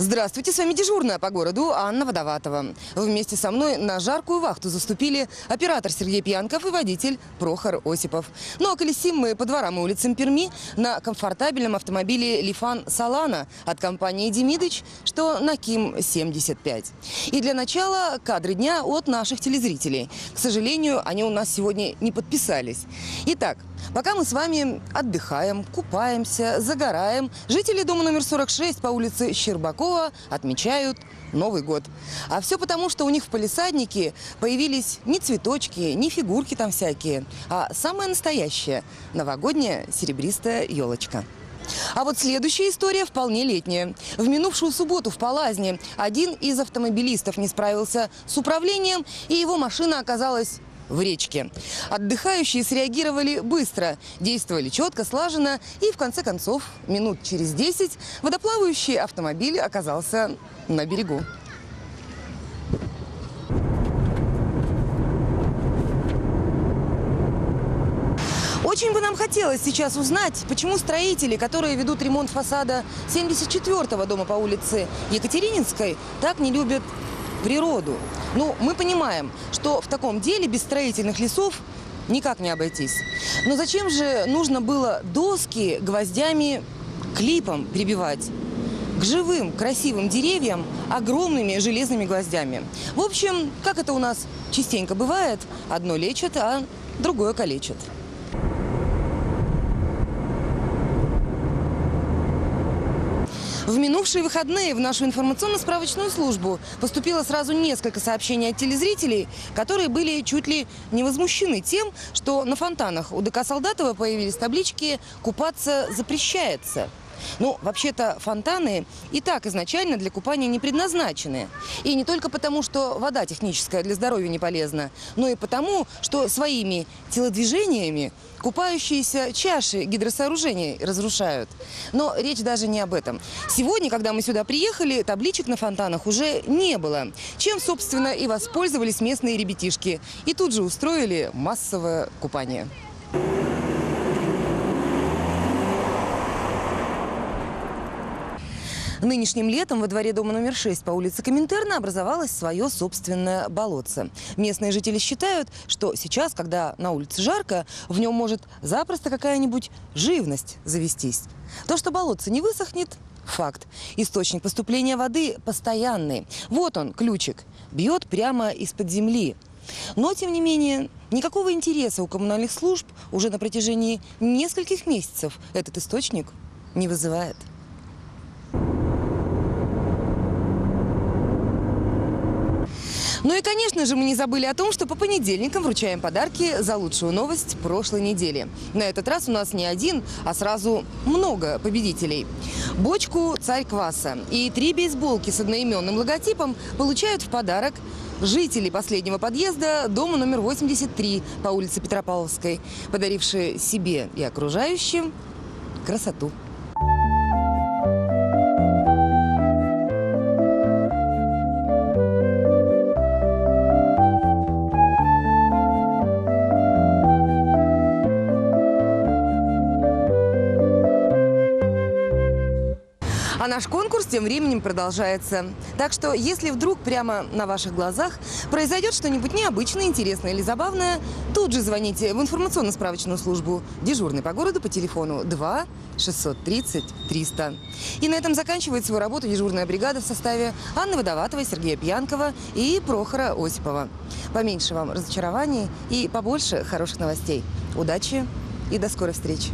Здравствуйте, с вами дежурная по городу Анна Водоватова. Вместе со мной на жаркую вахту заступили оператор Сергей Пьянков и водитель Прохор Осипов. Ну а колесим мы по дворам и улицам Перми на комфортабельном автомобиле Лифан Салана от компании Демидыч, что на Ким-75. И для начала кадры дня от наших телезрителей. К сожалению, они у нас сегодня не подписались. Итак, Пока мы с вами отдыхаем, купаемся, загораем, жители дома номер 46 по улице Щербакова отмечают Новый год. А все потому, что у них в палисаднике появились не цветочки, не фигурки там всякие, а самая настоящая новогодняя серебристая елочка. А вот следующая история вполне летняя. В минувшую субботу в Палазне один из автомобилистов не справился с управлением, и его машина оказалась в речке. Отдыхающие среагировали быстро, действовали четко, слаженно, и в конце концов, минут через 10, водоплавающий автомобиль оказался на берегу. Очень бы нам хотелось сейчас узнать, почему строители, которые ведут ремонт фасада 74-го дома по улице Екатерининской, так не любят природу. Ну, мы понимаем, что в таком деле без строительных лесов никак не обойтись. Но зачем же нужно было доски гвоздями клипом прибивать? к живым, красивым деревьям огромными железными гвоздями. В общем, как это у нас частенько бывает, одно лечит, а другое калечит. В минувшие выходные в нашу информационно-справочную службу поступило сразу несколько сообщений от телезрителей, которые были чуть ли не возмущены тем, что на фонтанах у ДК Солдатова появились таблички «Купаться запрещается». Ну, вообще-то фонтаны и так изначально для купания не предназначены. И не только потому, что вода техническая для здоровья не полезна, но и потому, что своими телодвижениями купающиеся чаши гидросооружений разрушают. Но речь даже не об этом. Сегодня, когда мы сюда приехали, табличек на фонтанах уже не было. Чем, собственно, и воспользовались местные ребятишки. И тут же устроили массовое купание. Нынешним летом во дворе дома номер 6 по улице Коминтерна образовалось свое собственное болотце. Местные жители считают, что сейчас, когда на улице жарко, в нем может запросто какая-нибудь живность завестись. То, что болотце не высохнет, факт. Источник поступления воды постоянный. Вот он, ключик. Бьет прямо из-под земли. Но, тем не менее, никакого интереса у коммунальных служб уже на протяжении нескольких месяцев этот источник не вызывает. Ну и, конечно же, мы не забыли о том, что по понедельникам вручаем подарки за лучшую новость прошлой недели. На этот раз у нас не один, а сразу много победителей. Бочку «Царь кваса» и три бейсболки с одноименным логотипом получают в подарок жители последнего подъезда дома номер 83 по улице Петропавловской, подарившие себе и окружающим красоту. Наш конкурс тем временем продолжается. Так что, если вдруг прямо на ваших глазах произойдет что-нибудь необычное, интересное или забавное, тут же звоните в информационно-справочную службу дежурный по городу по телефону 2 630 300. И на этом заканчивает свою работу дежурная бригада в составе Анны Водоватовой, Сергея Пьянкова и Прохора Осипова. Поменьше вам разочарований и побольше хороших новостей. Удачи и до скорой встречи!